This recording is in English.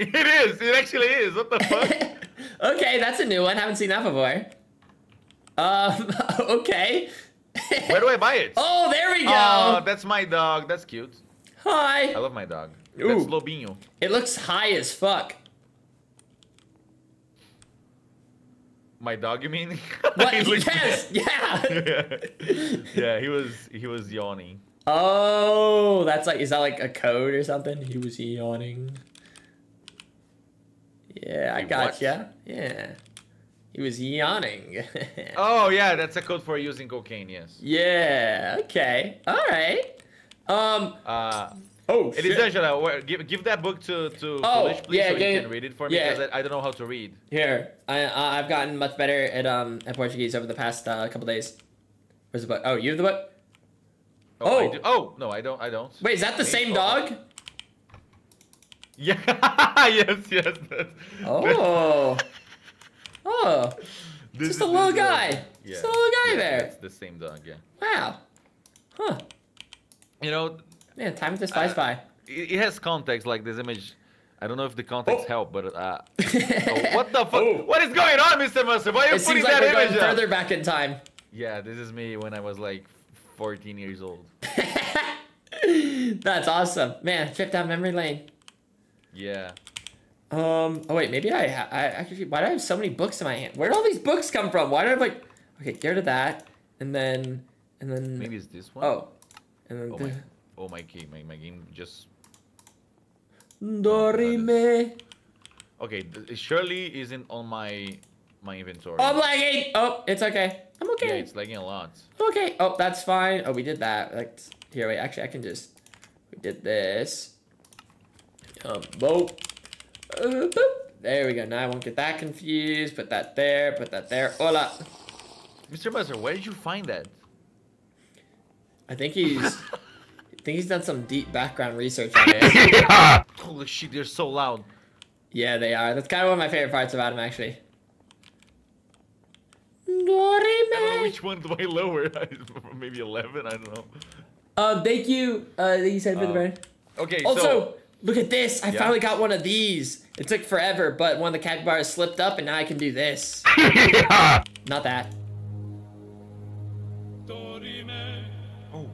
It is. It actually is. What the fuck? okay, that's a new one. Haven't seen that before. Um, okay. Where do I buy it? Oh, there we go. Oh, that's my dog. That's cute. Hi. I love my dog. Ooh. That's Lobinho. It looks high as fuck. My dog, you mean? What? Yes. Yeah. yeah, he was he was yawning. Oh, that's like, is that like a code or something? He was yawning. Yeah, I got gotcha. Yeah. He was yawning. Oh yeah, that's a code for using cocaine. Yes. yeah, okay. All right. Um, Uh, oh, it is Angela. Give give that book to to Oh, Foolish, please, yeah, so yeah, you can read it for me Yeah. because I, I don't know how to read. Here, I, I've gotten much better at, um, at Portuguese over the past, uh, couple days. Where's the book? Oh, you have the book? Oh, Oh. oh no, I don't. I don't. Wait, is that the Me? same Oh. dog? Yeah. yes. Yes. That's, Oh. Oh. this Just is- a little is, uh, guy. yeah, Just a little guy yeah, there. It's the same dog. Yeah. Wow. Huh. You know, Man, time just flies Uh, by. it, has context. Like this image. I don't know if the context Oh. help, but uh, oh, what the fuck? Oh. What is going on, Mr. Mustard? Why are you It putting seems like that we're image going up? further back in time. Yeah, this is me when I was like 14 years old. That's awesome. Man, trip down memory lane. Yeah. Um, oh wait, maybe I, ha- I actually, why do I have so many books in my hand? Where do all these books come from? Why do I have like, okay, get rid of that, and then, and then, Maybe it's this one. oh, and then, Oh my. Oh my game. My, my game just. Dorime. Okay, th- it surely isn't on my my inventory. Oh, I'm lagging. Oh, it's okay. I'm okay. yeah, okay. it's lagging a lot. Okay. Oh, that's fine. Oh, we did that. Like, here, wait. Actually, I can just. We did this. Um. Uh. There we go. Now I won't get that confused. Put that there. Put that there. Hola. Mr. Buster, where did you find that? I think he's. I think he's done some deep background research on it. Holy shit, they're so loud. yeah, they are. That's kind of one of my favorite parts about him, actually. I don't know Dorime. which one do I lower? Maybe 11? I don't know. Um, thank you. Uh, thank you said for the Um, brand. Okay, Also, so look at this. I finally got one of these. It took forever, but one of the capybaras slipped up, and now I can do this. yeah. Not that. Oh.